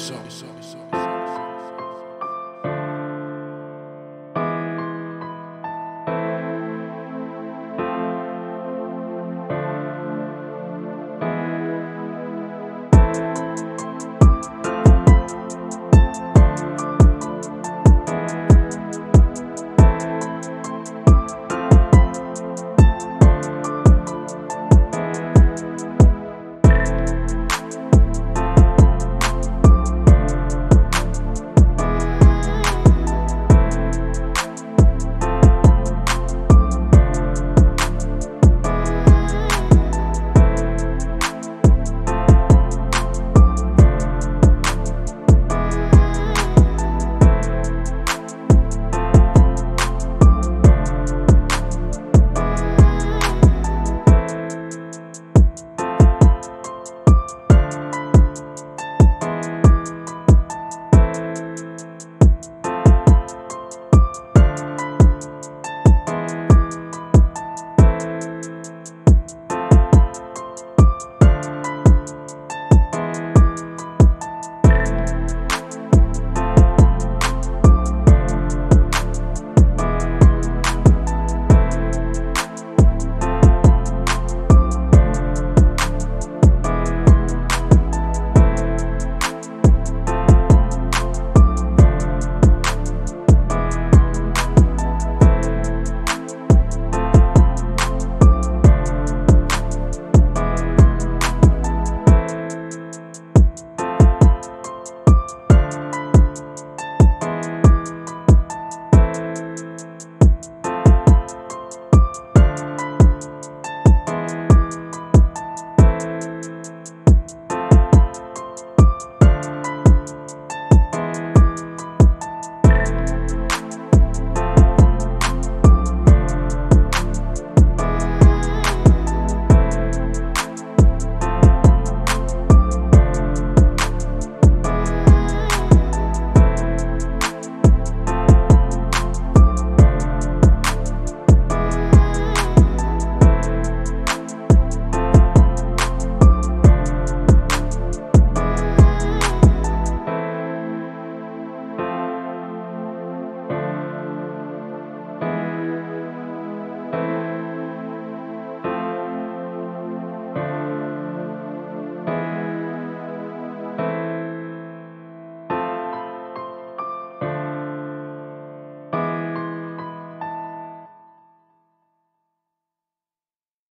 So.